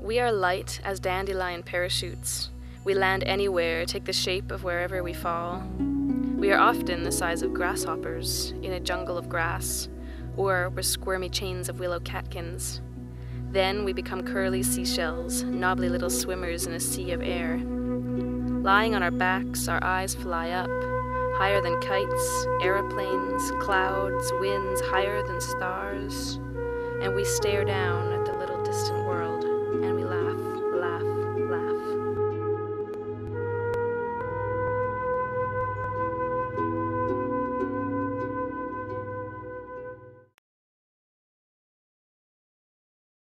We are light as dandelion parachutes. We land anywhere, take the shape of wherever we fall. We are often the size of grasshoppers in a jungle of grass, or we're squirmy chains of willow catkins. Then we become curly seashells, knobbly little swimmers in a sea of air. Lying on our backs, our eyes fly up, higher than kites, aeroplanes, clouds, winds higher than stars, and we stare down